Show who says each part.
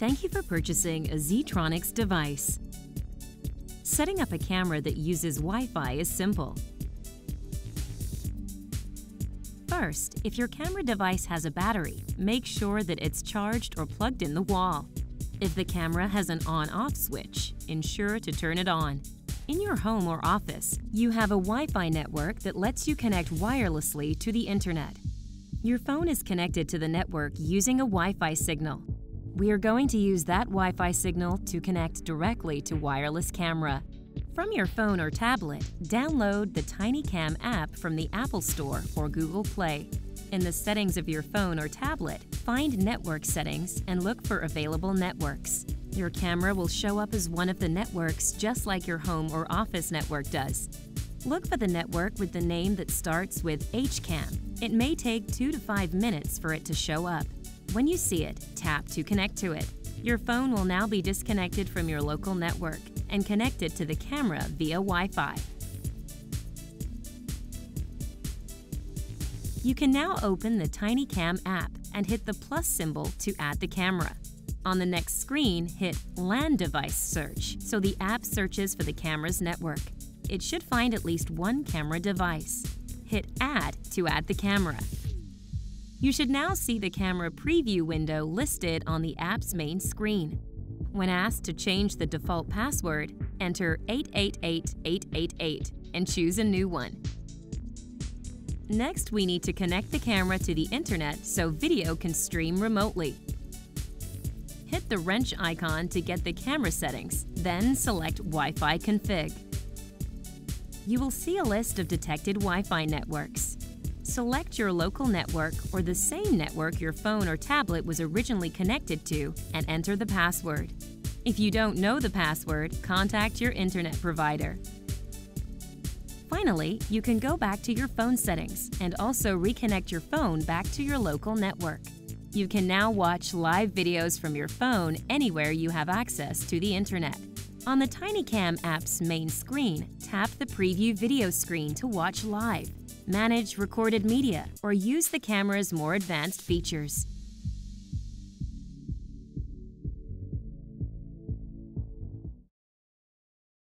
Speaker 1: Thank you for purchasing a Zetronix device. Setting up a camera that uses Wi-Fi is simple. First, if your camera device has a battery, make sure that it's charged or plugged in the wall. If the camera has an on-off switch, ensure to turn it on. In your home or office, you have a Wi-Fi network that lets you connect wirelessly to the internet. Your phone is connected to the network using a Wi-Fi signal. We are going to use that Wi-Fi signal to connect directly to wireless camera. From your phone or tablet, download the TinyCam app from the Apple Store or Google Play. In the settings of your phone or tablet, find Network Settings and look for available networks. Your camera will show up as one of the networks just like your home or office network does. Look for the network with the name that starts with HCAM. It may take 2 to 5 minutes for it to show up. When you see it, tap to connect to it. Your phone will now be disconnected from your local network and connected to the camera via Wi-Fi. You can now open the TinyCam app and hit the plus symbol to add the camera. On the next screen, hit LAN device search so the app searches for the camera's network. It should find at least one camera device. Hit Add to add the camera. You should now see the camera preview window listed on the app's main screen. When asked to change the default password, enter 888888 and choose a new one. Next, we need to connect the camera to the internet so video can stream remotely. Hit the wrench icon to get the camera settings, then select Wi-Fi config. You will see a list of detected Wi-Fi networks. Select your local network or the same network your phone or tablet was originally connected to and enter the password. If you don't know the password, contact your internet provider. Finally, you can go back to your phone settings and also reconnect your phone back to your local network. You can now watch live videos from your phone anywhere you have access to the internet. On the TinyCam app's main screen, tap the Preview Video screen to watch live manage recorded media, or use the camera's more advanced features.